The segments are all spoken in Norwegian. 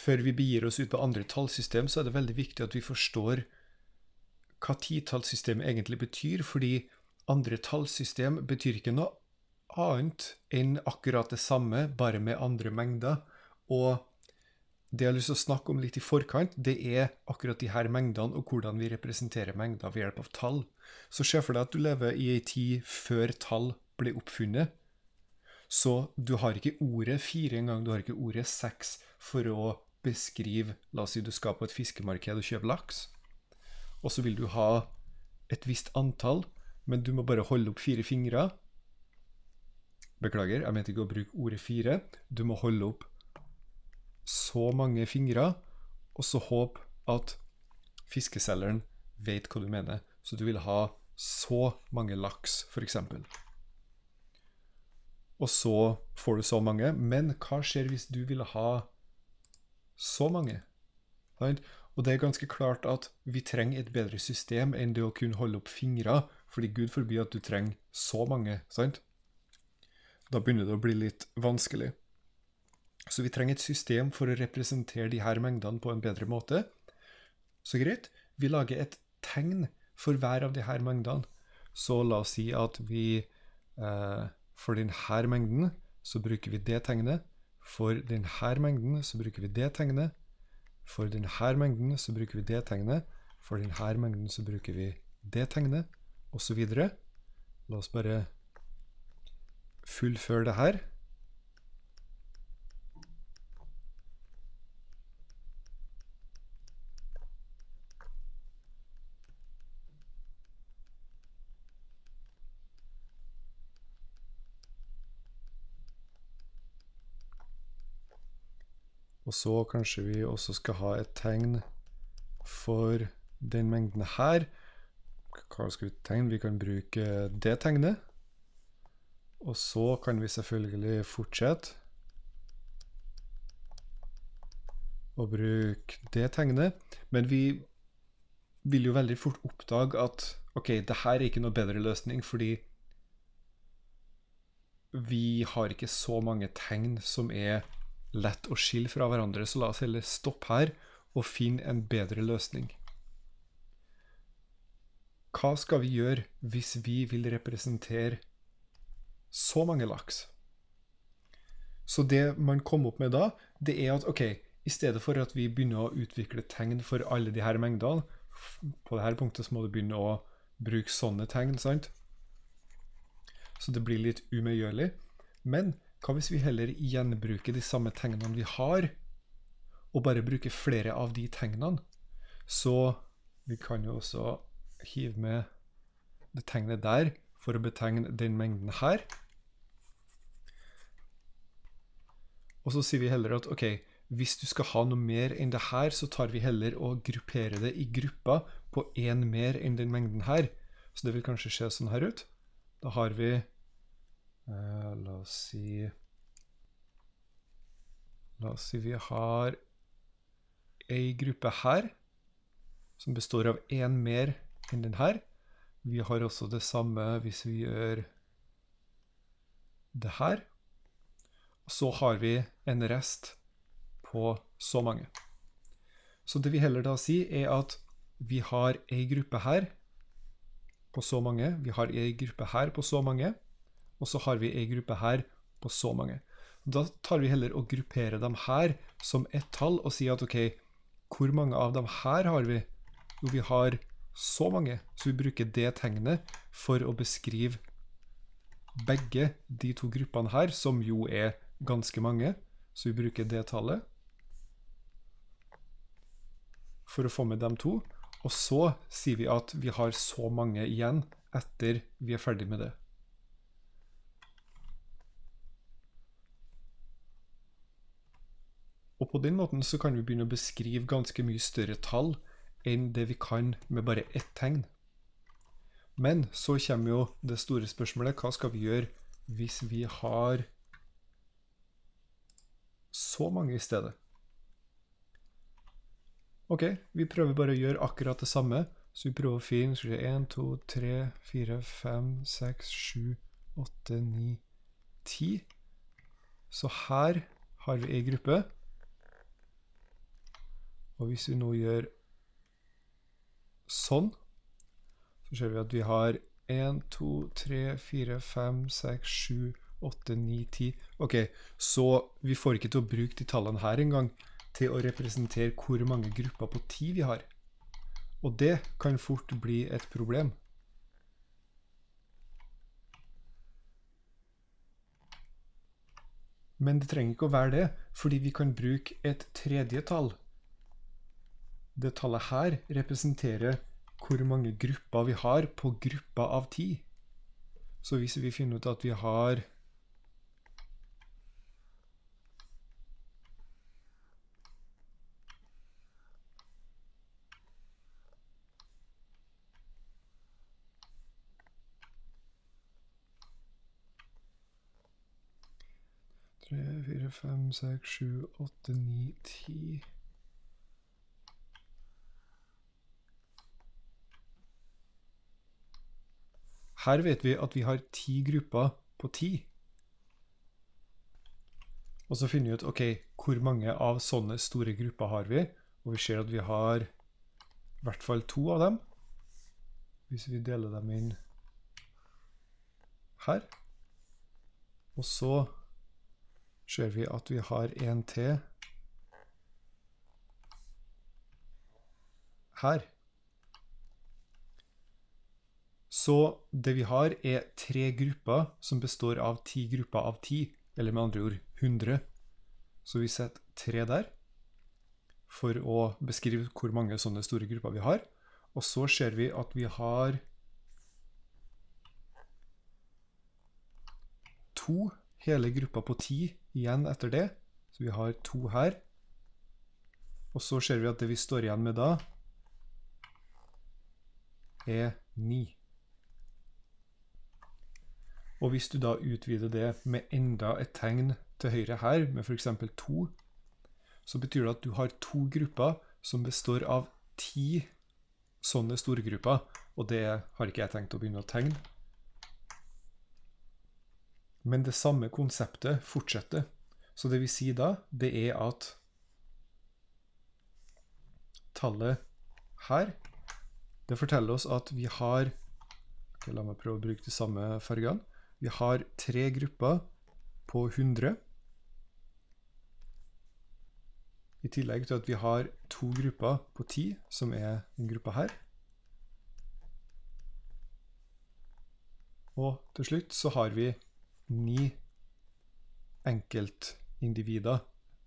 før vi begir oss ut på andre tallsystem, så er det veldig viktig at vi forstår hva titallssystemet egentlig betyr, fordi andre tallsystem betyr ikke noe annet enn akkurat det samme, bare med andre mengder. Og det jeg har lyst til å snakke om litt i forkant, det er akkurat de her mengdene, og hvordan vi representerer mengder ved hjelp av tall. Så se for deg at du lever i ei tid før tall ble oppfunnet. Så du har ikke ordet fire engang, du har ikke ordet seks for å beskrive La oss si du skal på et fiskemarked og kjøpe laks, og så vil du ha et visst antall, men du må bare holde opp fire fingre. Beklager, jeg mente ikke å bruke ordet fire. Du må holde opp så mange fingre, og så håpe at fiskeselgeren vet hva du mener. Så du vil ha så mange laks, f.eks. Og så får du så mange. Men hva skjer hvis du vil ha så mange? Og det er ganske klart at vi trenger et bedre system enn det å kunne holde opp fingre, fordi Gud forbyr at du trenger så mange. sant? Da begynner det å bli litt vanskelig. Så vi trenger et system for å representere de her mengdene på en bedre måte. Så greit, vi lager et tegn for hver av de her mengdene. Så la oss si at vi eh, for denne mengden så bruker vi det tegnet. For denne mengden så bruker vi det tegnet. For denne mengden så bruker vi det tegnet. For denne mengden så bruker vi det tegnet, osv. La oss bare fullføre det her. Og så kanskje vi også skal ha et tegn for den mengden her. Hva skal vi tegne? Vi kan bruke det tegnet. Og så kan vi selvfølgelig fortsette å bruke det tegnet. Men vi vil jo veldig fort oppdage at ok, det her er ikke noe bedre løsning, fordi vi har ikke så mange tegn som er lett å skille fra hverandre, så la oss heller stoppe her og finne en bedre løsning. Hva skal vi gjøre hvis vi vil representere så mange laks? Så det man kom opp med da, det er at ok, i stedet for at vi begynner å utvikle tegn for alle de her mengdene, på dette punktet så må du begynne å bruke sånne tegn, sant? Så det blir litt umedgjørlig. Men hva hvis vi heller gjenbruker de samme tegnene vi har, og bare bruker flere av de tegnene? Så vi kan jo også hive med det tegnet der for å betegne den mengden her. Og så sier vi heller at ok, hvis du skal ha noe mer enn det her, så tar vi heller og grupperer det i grupper på én mer enn den mengden her. Så det vil kanskje se sånn her ut. Da har vi Uh, la oss si La oss si vi har ei gruppe her som består av én mer enn den her. Vi har også det samme hvis vi gjør det her. Og så har vi en rest på så mange. Så det vi heller da sier, er at vi har ei gruppe her på så mange. Vi har ei gruppe her på så mange. Og så har vi ei gruppe her på så mange. Da tar vi heller og grupperer dem her som ett tall og sier at ok, hvor mange av dem her har vi? Jo, vi har så mange, så vi bruker det tegnet for å beskrive begge de to gruppene her, som jo er ganske mange. Så vi bruker det tallet for å få med dem to. Og så sier vi at vi har så mange igjen etter vi er ferdig med det. På den måten så kan vi begynne å beskrive ganske mye større tall enn det vi kan med bare ett tegn. Men så kommer jo det store spørsmålet hva skal vi gjøre hvis vi har så mange i stedet? Ok, vi prøver bare å gjøre akkurat det samme. Så vi prøver å finne 1, 2, 3, 4, 5, 6, 7, 8, 9, 10. Så her har vi ei gruppe. Og hvis vi nå gjør sånn, så ser vi at vi har 1, 2, 3, 4, 5, 6, 7, 8, 9, 10 Ok, så vi får ikke til å bruke de tallene her engang til å representere hvor mange grupper på 10 vi har. Og det kan fort bli et problem. Men det trenger ikke å være det, fordi vi kan bruke et tredje tall. Det tallet her representerer hvor mange grupper vi har på grupper av ti. Så hvis vi finner ut at vi har Tre, fire, fem, seks, sju, åtte, ni, ti Her vet vi at vi har ti grupper på ti. Og så finner vi ut ok, hvor mange av sånne store grupper har vi. Og vi ser at vi har i hvert fall to av dem. Hvis vi deler dem inn her. Og så ser vi at vi har en til her. Så det vi har, er tre grupper som består av ti grupper av ti, eller med andre ord 100. Så vi setter tre der for å beskrive hvor mange sånne store grupper vi har. Og så ser vi at vi har to hele grupper på ti igjen etter det. Så vi har to her. Og så ser vi at det vi står igjen med da, er ni. Og hvis du da utvider det med enda et tegn til høyre her, med f.eks. to, så betyr det at du har to grupper som består av ti sånne store grupper, og det har ikke jeg tenkt å begynne å tegne. Men det samme konseptet fortsetter. Så det vi sier da, det er at tallet her, det forteller oss at vi har okay, La meg prøve å bruke de samme fargene. Vi har tre grupper på 100. I tillegg til at vi har to grupper på 10, som er den gruppa her. Og til slutt så har vi ni enkeltindivider.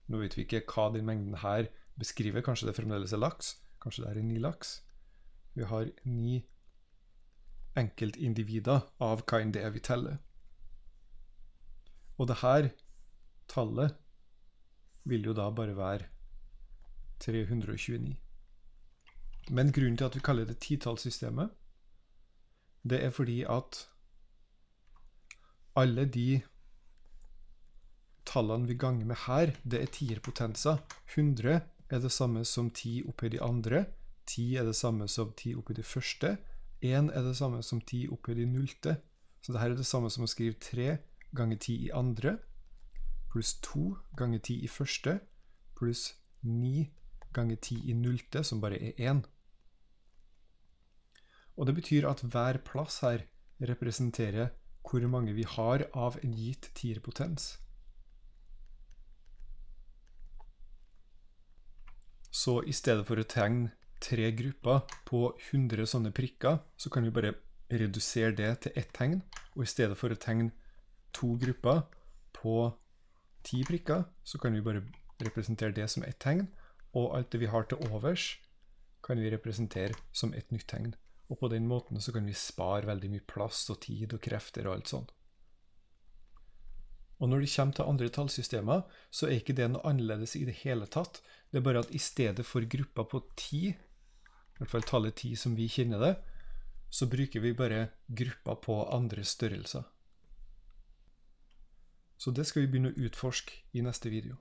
Nå vet vi ikke hva den mengden her beskriver. Kanskje det fremdeles er laks. Kanskje det er ni laks. Vi har ni enkeltindivider av hva enn det er vi teller. Og det her tallet vil jo da bare være 329. Men grunnen til at vi kaller det titallssystemet, det er fordi at alle de tallene vi ganger med her, det er tierpotenser. 100 er det samme som 10 oppi de andre. 10 er det samme som 10 oppi de første. 1 er det samme som 10 opphøyd i nullte. Så dette er det samme som å skrive 3 ganger 10 i andre, pluss 2 ganger 10 i første, pluss 9 ganger 10 i nullte, som bare er 1. Og det betyr at hver plass her representerer hvor mange vi har av en gitt tierpotens. Så i stedet for å tegne tre grupper på 100 sånne prikker, så kan vi bare redusere det til ett tegn. Og i stedet for å tegne to grupper på ti prikker, så kan vi bare representere det som ett tegn. Og alt det vi har til overs, kan vi representere som et nytt tegn. Og på den måten så kan vi spare veldig mye plass og tid og krefter og alt sånt. Og når det kommer til andre tallsystemer, så er ikke det noe annerledes i det hele tatt. Det er bare at i stedet for grupper på ti, i hvert fall tallet 10 som vi kjenner det, så bruker vi bare grupper på andre størrelser. Så det skal vi begynne å utforske i neste video.